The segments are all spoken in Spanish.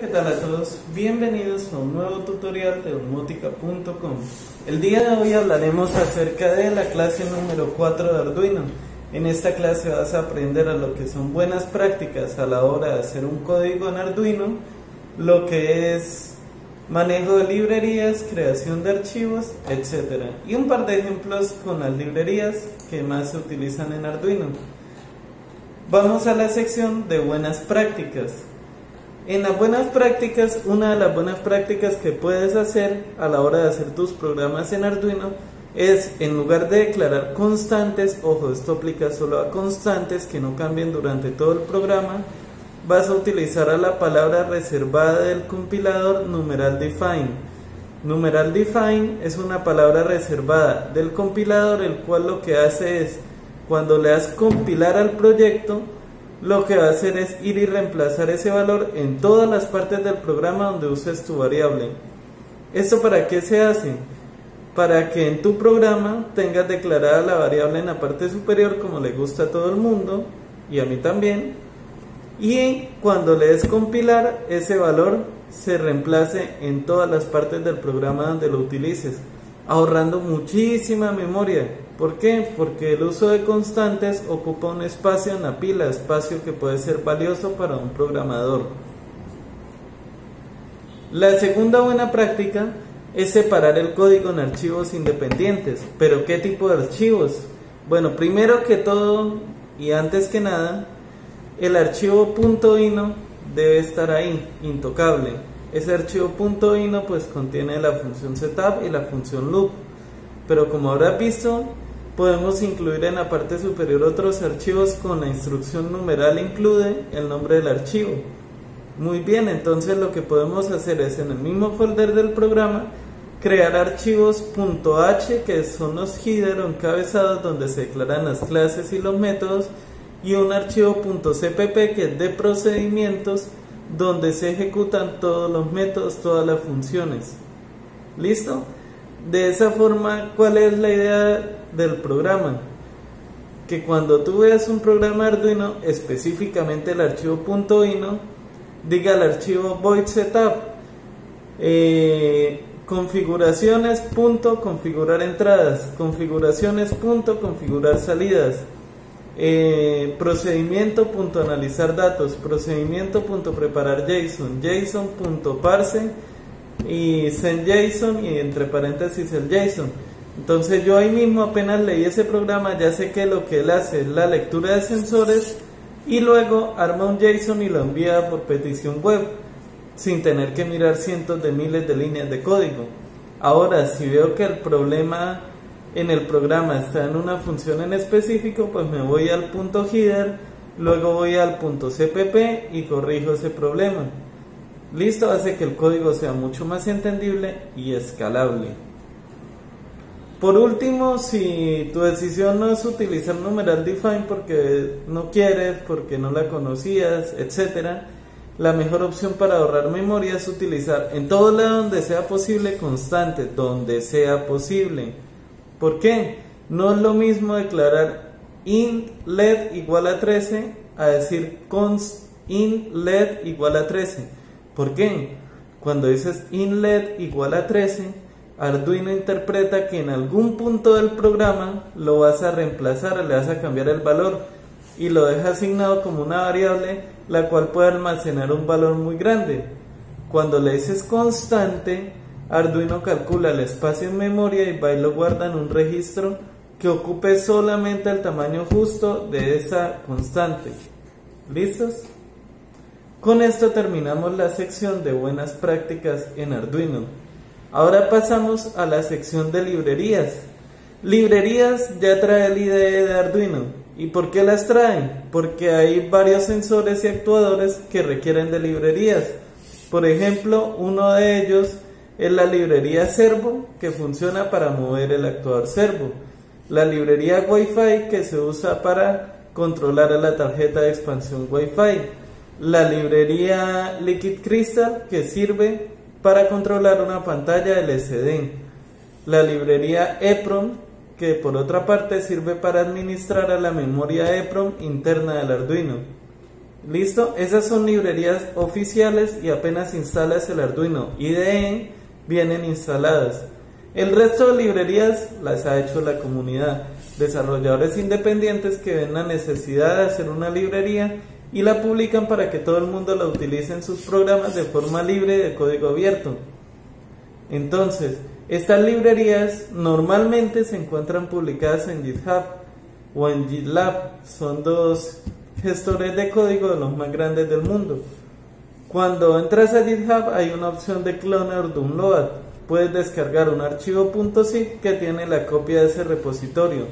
¿Qué tal a todos? Bienvenidos a un nuevo tutorial de domotica.com. El día de hoy hablaremos acerca de la clase número 4 de Arduino. En esta clase vas a aprender a lo que son buenas prácticas a la hora de hacer un código en Arduino, lo que es manejo de librerías, creación de archivos, etc. Y un par de ejemplos con las librerías que más se utilizan en Arduino. Vamos a la sección de buenas prácticas. En las buenas prácticas, una de las buenas prácticas que puedes hacer a la hora de hacer tus programas en Arduino es, en lugar de declarar constantes, ojo, esto aplica solo a constantes que no cambien durante todo el programa, vas a utilizar a la palabra reservada del compilador numeral define. Numeral define es una palabra reservada del compilador, el cual lo que hace es, cuando le das compilar al proyecto, lo que va a hacer es ir y reemplazar ese valor en todas las partes del programa donde uses tu variable. ¿Esto para qué se hace? Para que en tu programa tengas declarada la variable en la parte superior como le gusta a todo el mundo y a mí también. Y cuando le des compilar, ese valor se reemplace en todas las partes del programa donde lo utilices, ahorrando muchísima memoria ¿Por qué? Porque el uso de constantes ocupa un espacio en la pila, espacio que puede ser valioso para un programador. La segunda buena práctica es separar el código en archivos independientes. ¿Pero qué tipo de archivos? Bueno, primero que todo y antes que nada, el archivo .ino debe estar ahí, intocable. Ese archivo .ino pues contiene la función setup y la función loop. Pero como habrás visto, podemos incluir en la parte superior otros archivos con la instrucción numeral incluye el nombre del archivo. Muy bien, entonces lo que podemos hacer es en el mismo folder del programa crear archivos .h que son los header o encabezados donde se declaran las clases y los métodos y un archivo .cpp que es de procedimientos donde se ejecutan todos los métodos, todas las funciones. ¿Listo? De esa forma, ¿cuál es la idea del programa? Que cuando tú veas un programa Arduino, específicamente el archivo .ino, diga el archivo void setup eh, configuraciones configurar entradas configuraciones punto configurar salidas eh, procedimiento punto analizar datos procedimiento punto preparar JSON JSON punto parse y send JSON y entre paréntesis el JSON. Entonces yo ahí mismo apenas leí ese programa, ya sé que lo que él hace es la lectura de sensores y luego arma un JSON y lo envía por petición web sin tener que mirar cientos de miles de líneas de código. Ahora, si veo que el problema en el programa está en una función en específico, pues me voy al punto header, luego voy al punto cpp y corrijo ese problema. Listo hace que el código sea mucho más entendible y escalable. Por último, si tu decisión no es utilizar numeral define porque no quieres, porque no la conocías, etc., la mejor opción para ahorrar memoria es utilizar en todo lado donde sea posible constante, donde sea posible. ¿Por qué? No es lo mismo declarar int led igual a 13 a decir const int led igual a 13 ¿Por qué? Cuando dices inlet igual a 13, Arduino interpreta que en algún punto del programa lo vas a reemplazar, le vas a cambiar el valor y lo deja asignado como una variable la cual puede almacenar un valor muy grande. Cuando le dices constante, Arduino calcula el espacio en memoria y va y lo guarda en un registro que ocupe solamente el tamaño justo de esa constante. ¿Listos? Con esto terminamos la sección de buenas prácticas en Arduino. Ahora pasamos a la sección de librerías. Librerías ya trae el IDE de Arduino. ¿Y por qué las traen? Porque hay varios sensores y actuadores que requieren de librerías. Por ejemplo, uno de ellos es la librería Servo, que funciona para mover el actuador servo. La librería Wi-Fi, que se usa para controlar la tarjeta de expansión Wi-Fi la librería Liquid Crystal que sirve para controlar una pantalla LCD, la librería EPROM que por otra parte sirve para administrar a la memoria EPROM interna del Arduino. ¿Listo? Esas son librerías oficiales y apenas instalas el Arduino IDE vienen instaladas. El resto de librerías las ha hecho la comunidad, desarrolladores independientes que ven la necesidad de hacer una librería y la publican para que todo el mundo la utilice en sus programas de forma libre de código abierto. Entonces, estas librerías normalmente se encuentran publicadas en GitHub o en GitLab. Son dos gestores de código de los más grandes del mundo. Cuando entras a GitHub hay una opción de cloner download. Puedes descargar un archivo .zip que tiene la copia de ese repositorio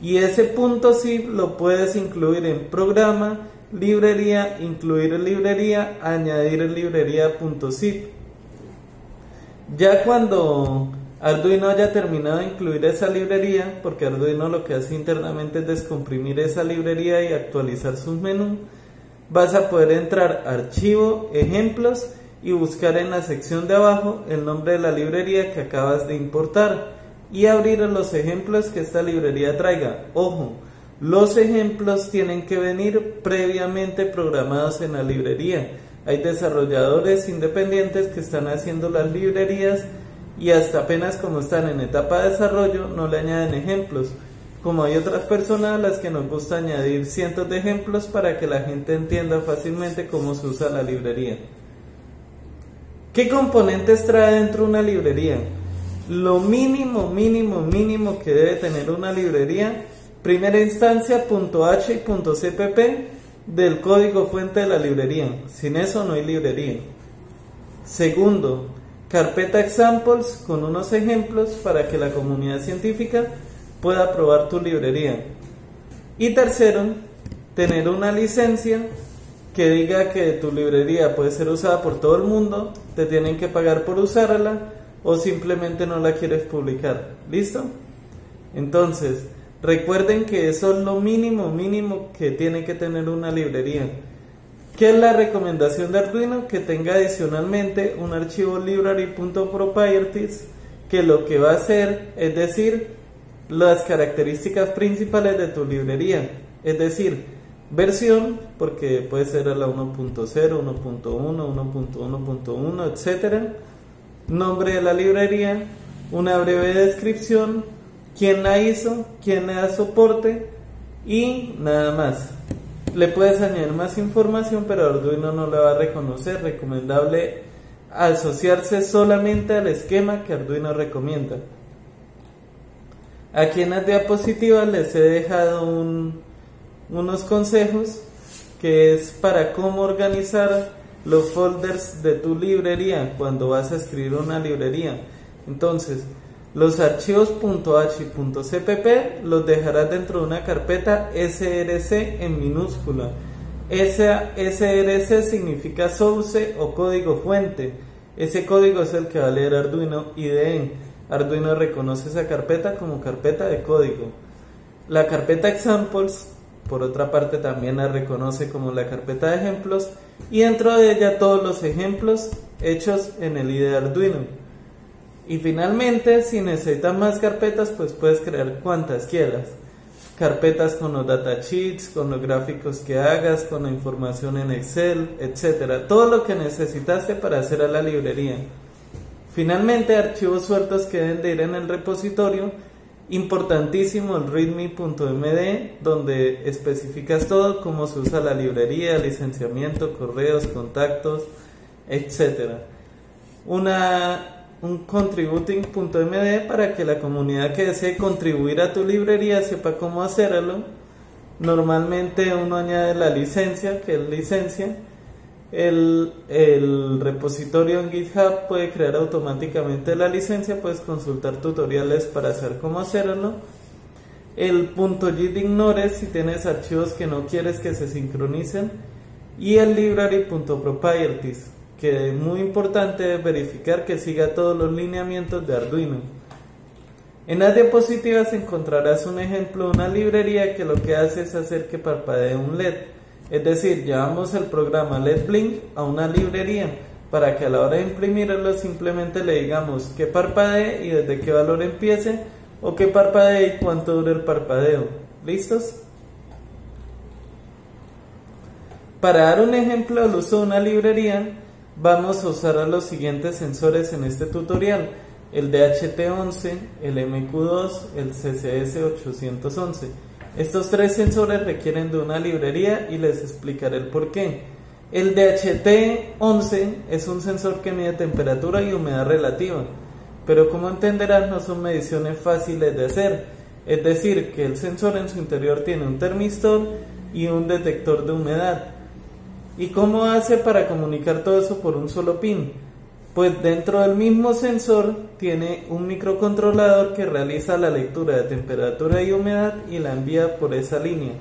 y ese .zip lo puedes incluir en programa, librería, incluir librería, añadir en librería .zip. Ya cuando Arduino haya terminado de incluir esa librería, porque Arduino lo que hace internamente es descomprimir esa librería y actualizar sus menús, vas a poder entrar archivo, ejemplos y buscar en la sección de abajo el nombre de la librería que acabas de importar y abrir los ejemplos que esta librería traiga. Ojo, los ejemplos tienen que venir previamente programados en la librería. Hay desarrolladores independientes que están haciendo las librerías y hasta apenas como están en etapa de desarrollo no le añaden ejemplos. Como hay otras personas a las que nos gusta añadir cientos de ejemplos para que la gente entienda fácilmente cómo se usa la librería. ¿Qué componentes trae dentro una librería? Lo mínimo, mínimo, mínimo que debe tener una librería, primera instancia .h y .cpp del código fuente de la librería. Sin eso no hay librería. Segundo, carpeta examples con unos ejemplos para que la comunidad científica pueda probar tu librería. Y tercero, tener una licencia que diga que tu librería puede ser usada por todo el mundo, te tienen que pagar por usarla o simplemente no la quieres publicar. ¿Listo? Entonces, recuerden que eso es lo mínimo, mínimo que tiene que tener una librería. ¿Qué es la recomendación de Arduino? Que tenga adicionalmente un archivo library.properties que lo que va a hacer es decir las características principales de tu librería, es decir, versión, porque puede ser la 1.0, 1.1, 1.1.1, etcétera, nombre de la librería, una breve descripción, quién la hizo, quién le da soporte y nada más. Le puedes añadir más información, pero Arduino no la va a reconocer. Recomendable asociarse solamente al esquema que Arduino recomienda. Aquí en las diapositivas les he dejado unos consejos que es para cómo organizar los folders de tu librería cuando vas a escribir una librería. Entonces, los archivos .h y .cpp los dejarás dentro de una carpeta src en minúscula. Esa src significa source o código fuente. Ese código es el que va a leer Arduino IDE. Arduino reconoce esa carpeta como carpeta de código. La carpeta examples, por otra parte, también la reconoce como la carpeta de ejemplos y dentro de ella todos los ejemplos hechos en el IDE Arduino. Y finalmente, si necesitas más carpetas, pues puedes crear cuantas quieras. Carpetas con los datasheets, con los gráficos que hagas, con la información en Excel, etcétera. Todo lo que necesitaste para hacer a la librería. Finalmente, archivos sueltos que deben de ir en el repositorio. Importantísimo el readme.md, donde especificas todo, cómo se usa la librería, licenciamiento, correos, contactos. Una un contributing.md para que la comunidad que desee contribuir a tu librería sepa cómo hacerlo. Normalmente uno añade la licencia, que es licencia. El, repositorio en GitHub puede crear automáticamente la licencia, puedes consultar tutoriales para saber cómo hacerlo. El punto .git ignore si tienes archivos que no quieres que se sincronicen. Y el library.properties que es muy importante verificar que siga todos los lineamientos de Arduino. En las diapositivas encontrarás un ejemplo de una librería que lo que hace es hacer que parpadee un LED. Es decir, llevamos el programa LED Blink a una librería para que a la hora de imprimirlo simplemente le digamos que parpadee y desde qué valor empiece o que parpadee y cuánto dure el parpadeo. ¿Listos? Para dar un ejemplo del uso de una librería, vamos a usar a los siguientes sensores en este tutorial, el DHT11, el MQ2, el CCS811. Estos tres sensores requieren de una librería y les explicaré el por qué. El DHT11 es un sensor que mide temperatura y humedad relativa, pero como entenderán no son mediciones fáciles de hacer, es decir, que el sensor en su interior tiene un termistor y un detector de humedad. ¿Y cómo hace para comunicar todo eso por un solo pin? Pues dentro del mismo sensor tiene un microcontrolador que realiza la lectura de temperatura y humedad y la envía por esa línea.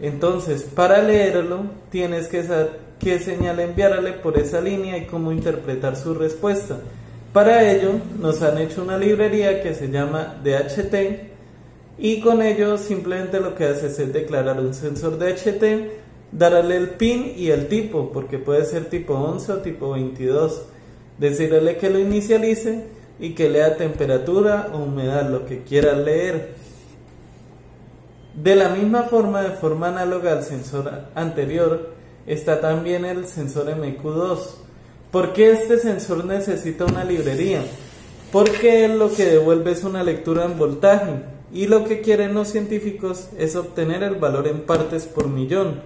Entonces, para leerlo, tienes que saber qué señal enviarle por esa línea y cómo interpretar su respuesta. Para ello, nos han hecho una librería que se llama DHT y con ello simplemente lo que hace es declarar un sensor DHT, darle el pin y el tipo, porque puede ser tipo 11 o tipo 22, decirle que lo inicialice y que lea temperatura o humedad, lo que quiera leer. De la misma forma, de forma análoga al sensor anterior, está también el sensor MQ2. ¿Por qué este sensor necesita una librería? Porque lo que devuelve es una lectura en voltaje y lo que quieren los científicos es obtener el valor en partes por millón.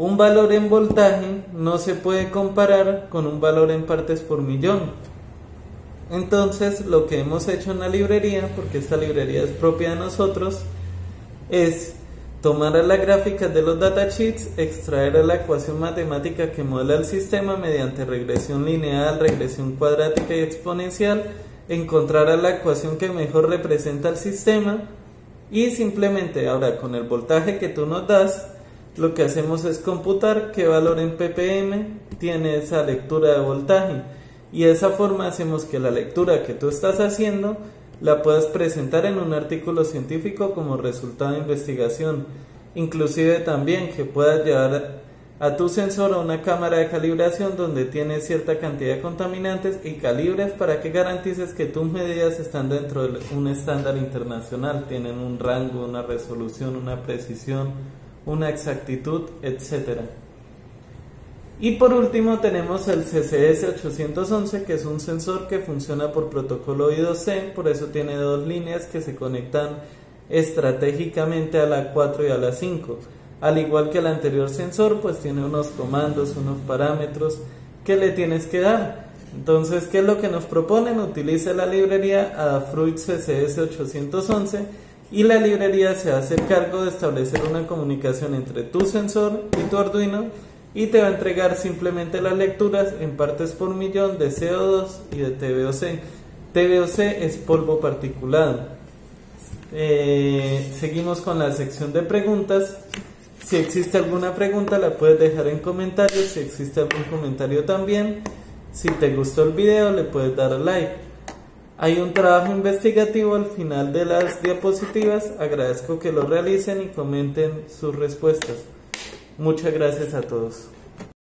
Un valor en voltaje no se puede comparar con un valor en partes por millón. Entonces lo que hemos hecho en la librería, porque esta librería es propia de nosotros, es tomar las gráficas de los datasheets, extraer la ecuación matemática que modela el sistema mediante regresión lineal, regresión cuadrática y exponencial, encontrar la ecuación que mejor representa el sistema y simplemente ahora con el voltaje que tú nos das, lo que hacemos es computar qué valor en ppm tiene esa lectura de voltaje y de esa forma hacemos que la lectura que tú estás haciendo la puedas presentar en un artículo científico como resultado de investigación. Inclusive también que puedas llevar a tu sensor a una cámara de calibración donde tiene cierta cantidad de contaminantes y calibres para que garantices que tus medidas están dentro de un estándar internacional, tienen un rango, una resolución, una precisión, una exactitud, etcétera. Y por último tenemos el CCS811 que es un sensor que funciona por protocolo I2C, por eso tiene dos líneas que se conectan estratégicamente a la 4 y a la 5. Al igual que el anterior sensor, pues tiene unos comandos, unos parámetros que le tienes que dar. Entonces, ¿qué es lo que nos proponen? Utiliza la librería Adafruit CCS811 y la librería se hace cargo de establecer una comunicación entre tu sensor y tu Arduino y te va a entregar simplemente las lecturas en partes por millón de CO2 y de TVOC. TVOC es polvo particulado. Eh, seguimos con la sección de preguntas. Si existe alguna pregunta la puedes dejar en comentarios. Si existe algún comentario también. Si te gustó el video le puedes dar like. Hay un trabajo investigativo al final de las diapositivas. Agradezco que lo realicen y comenten sus respuestas. Muchas gracias a todos.